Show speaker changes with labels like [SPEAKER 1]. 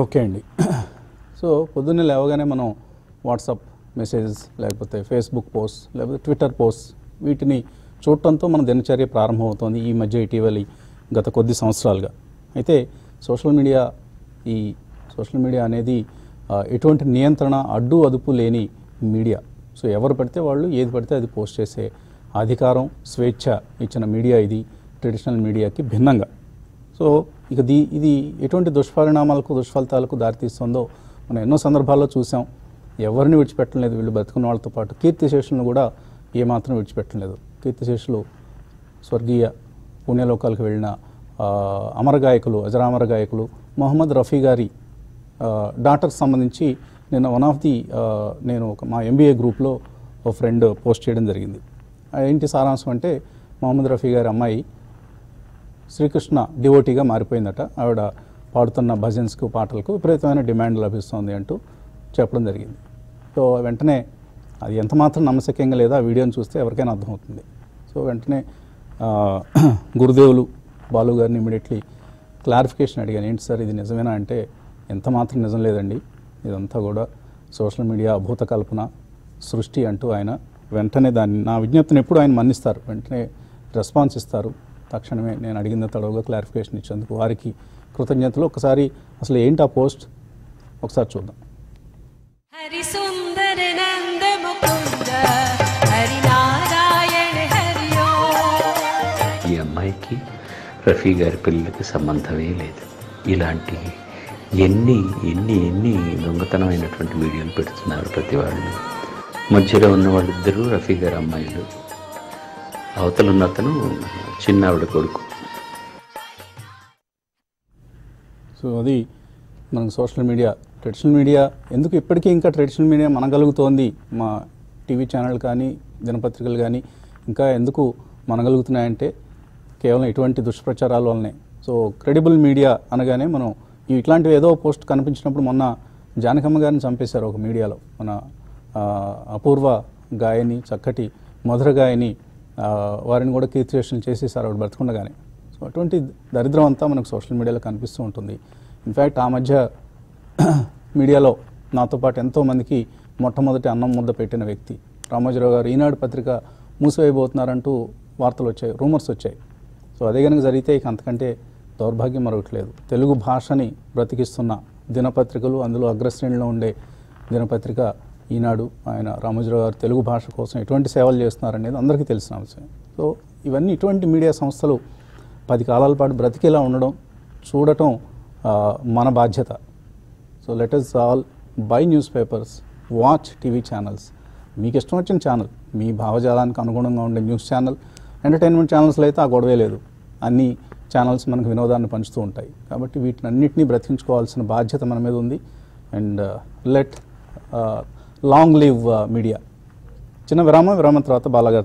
[SPEAKER 1] Okay అండి. So పొద్దున్నే లేవగానే మనం వాట్సాప్ మెసేజెస్ లేకపోతే ఫేస్బుక్ పోస్ట్ లేకపోతే ట్విట్టర్ పోస్ట్ వీటిని చూడటంతో మన దినచర్య ప్రారంభమవుతోంది ఈ మధ్య ఇటీవలి గత కొద్ది సంవత్సరాలుగా. అయితే సోషల్ మీడియా ఈ సోషల్ మీడియా అనేది ఎటువంటి నియంత్రణ అడ్డు అదుపు లేని మీడియా. సో ఎవరు పడితే వాళ్ళు ఏది పడితే అది పోస్ట్ చేసే అధికారం స్వేచ్ఛ ఇచ్చిన మీడియా ఇది. ట్రెడిషనల్ మీడియాకి భిన్నంగా. సో ఇక దీ ఇది ఎటువంటి దుష్పరిణామాలకు దుష్ఫలితాలకు దారితీస్తుందో మనం ఎన్నో సందర్భాల్లో చూసాం. ఎవరిని విడిచిపెట్టలేదు వీళ్ళు బతుకున్న వాళ్ళతో పాటు. కీర్తిశేషులను కూడా ఏమాత్రం విడిచిపెట్టలేదు. కీర్తిశేషులు స్వర్గీయ పుణ్యలోకాలకు వెళ్ళిన అమర గాయకులు అజరామర గాయకులు మొహమ్మద్ రఫీ గారి డాటర్కి సంబంధించి నేను వన్ ఆఫ్ ది నేను ఒక మా ఎంబీఏ గ్రూప్లో ఒక ఫ్రెండ్ పోస్ట్ చేయడం జరిగింది. ఏంటి సారాంశం అంటే మొహమ్మద్ రఫీ గారి అమ్మాయి శ్రీకృష్ణ డివోటీగా మారిపోయిందట. ఆవిడ పాడుతున్న భజన్స్కు పాటలకు విపరీతమైన డిమాండ్ లభిస్తోంది అంటూ చెప్పడం జరిగింది. సో వెంటనే అది ఎంతమాత్రం నమ్మశక్యంగా లేదా ఆ వీడియోని చూస్తే ఎవరికైనా అర్థమవుతుంది. సో వెంటనే గురుదేవులు బాలు గారిని ఇమీడియట్లీ క్లారిఫికేషన్ అడిగాను. ఏంటి సార్ ఇది నిజమేనా అంటే ఎంత మాత్రం నిజం లేదండి. ఇదంతా కూడా సోషల్ మీడియా అభూత కల్పన సృష్టి అంటూ ఆయన వెంటనే దాన్ని నా విజ్ఞప్తిని ఎప్పుడు ఆయన మన్నిస్తారు. వెంటనే రెస్పాన్స్ ఇస్తారు. తక్షణమే నేను అడిగిన తడవుగా క్లారిఫికేషన్ ఇచ్చేందుకు వారికి కృతజ్ఞతలు. ఒకసారి అసలు ఏంటి ఆ పోస్ట్? ఒకసారి చూద్దాం.
[SPEAKER 2] ఈ అమ్మాయికి రఫీ గారి పిల్లలకి సంబంధమే లేదు. ఇలాంటి ఎన్ని ఎన్ని ఎన్ని దొంగతనమైనటువంటి వీడియోలు పెడుతున్నారు ప్రతి వాళ్ళు. మధ్యలో ఉన్న వాళ్ళిద్దరూ రఫీ గారి అమ్మాయిలు. అవతలున్న అతను చిన్న ఆవిడ కొడుకు.
[SPEAKER 1] సో అది మనకు సోషల్ మీడియా. ట్రెడిషనల్ మీడియా ఎందుకు ఇప్పటికీ ఇంకా ట్రెడిషనల్ మీడియా మనగలుగుతోంది? మా టీవీ ఛానల్ కానీ దినపత్రికలు కానీ ఇంకా ఎందుకు మనగలుగుతున్నాయంటే కేవలం ఇటువంటి దుష్ప్రచారాల వల్లనే. సో క్రెడిబుల్ మీడియా అనగానే మనం ఇట్లాంటివి ఏదో పోస్ట్ కనిపించినప్పుడు మొన్న జానకమ్మ గారిని చంపేశారు ఒక మీడియాలో. మన అపూర్వ గాయని చక్కటి మధుర గాయని వారిని కూడా కీర్తివేషణలు చేసేసారు ఆవిడ బ్రతకుండగానే. సో అటువంటి దరిద్రం అంతా మనకు సోషల్ మీడియాలో కనిపిస్తూ ఉంటుంది. ఇన్ఫ్యాక్ట్ ఆ మధ్య మీడియాలో నాతో పాటు ఎంతోమందికి మొట్టమొదటి అన్నం ముద్ద పెట్టిన వ్యక్తి రామోజీరావు గారు. ఈనాడు పత్రిక మూసివేయబోతున్నారంటూ వార్తలు వచ్చాయి రూమర్స్ వచ్చాయి. సో అదే కనుక జరిగితే ఇక అంతకంటే దౌర్భాగ్యం మరొకట్లేదు. తెలుగు భాషని బ్రతికిస్తున్న దినపత్రికలు అందులో అగ్రశ్రేణిలో ఉండే దినపత్రిక ఈనాడు ఆయన రామోజీరావు గారు తెలుగు భాష కోసం ఎటువంటి సేవలు చేస్తున్నారనేది అందరికీ తెలిసిన అంశం. సో ఇవన్నీ ఇటువంటి మీడియా సంస్థలు పది కాలాల పాటు బ్రతికేలా ఉండడం చూడటం మన బాధ్యత. So let us all buy newspapers watch TV channels మీకు ఇష్టం వచ్చిన ఛానల్ మీ భావజాలానికి అనుగుణంగా ఉండే న్యూస్ ఛానల్ ఎంటర్టైన్మెంట్ ఛానల్స్లో అయితే ఆ గొడవే లేదు. అన్ని ఛానల్స్ మనకు వినోదాన్ని పంచుతూ ఉంటాయి. కాబట్టి వీటిని అన్నింటినీ బ్రతికించుకోవాల్సిన బాధ్యత మన మీద ఉంది. And uh, let long live media. చిన్న విరామం విరామం తర్వాత బాలగారు